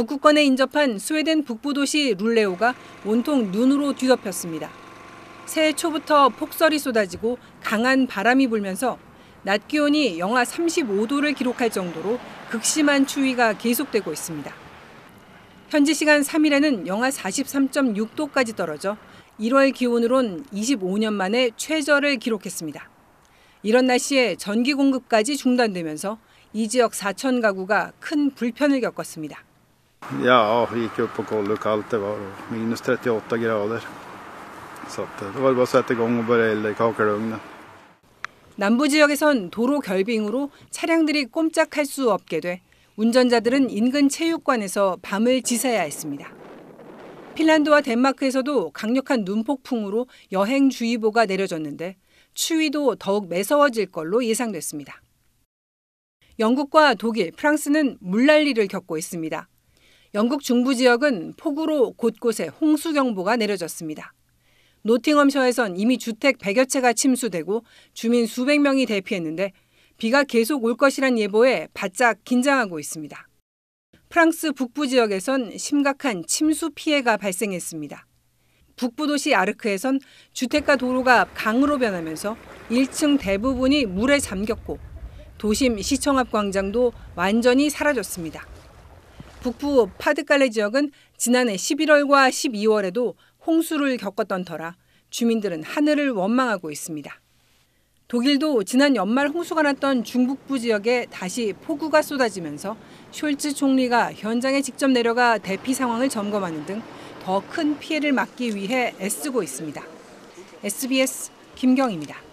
북극권에 인접한 스웨덴 북부 도시 룰레오가 온통 눈으로 뒤덮였습니다. 새해 초부터 폭설이 쏟아지고 강한 바람이 불면서 낮 기온이 영하 35도를 기록할 정도로 극심한 추위가 계속되고 있습니다. 현지 시간 3일에는 영하 43.6도까지 떨어져 1월 기온으론 25년 만에 최저를 기록했습니다. 이런 날씨에 전기 공급까지 중단되면서 이 지역 4천 가구가 큰 불편을 겪었습니다. Ja, vi gick upp och kollade hur kallt det var. Minus 38 grader. Så att, eh, då var det bara att sätta igång och börja elda i kakelugnen. 남부 지역에선 도로 결빙으로 차량들이 꼼짝할 수 없게 돼 운전자들은 인근 체육관에서 밤을 지새야 했습니다. 핀란드와 덴마크에서도 강력한 눈폭풍으로 여행주의보가 내려졌는데 추위도 더욱 매서워질 걸로 예상됐습니다. 영국과 독일, 프랑스는 물난리를 겪고 있습니다. 영국 중부 지역은 폭우로 곳곳에 홍수 경보가 내려졌습니다. 노팅엄셔에선 이미 주택 100여 채가 침수되고 주민 수백 명이 대피했는데 비가 계속 올 것이란 예보에 바짝 긴장하고 있습니다. 프랑스 북부 지역에선 심각한 침수 피해가 발생했습니다. 북부 도시 아르크에선 주택가 도로가 강으로 변하면서 1층 대부분이 물에 잠겼고 도심 시청 앞 광장도 완전히 사라졌습니다. 북부 파드칼레 지역은 지난해 11월과 12월에도 홍수를 겪었던 터라 주민들은 하늘을 원망하고 있습니다. 독일도 지난 연말 홍수가 났던 중북부 지역에 다시 폭우가 쏟아지면서 숄츠 총리가 현장에 직접 내려가 대피 상황을 점검하는 등 더 큰 피해를 막기 위해 애쓰고 있습니다. SBS 김경입니다.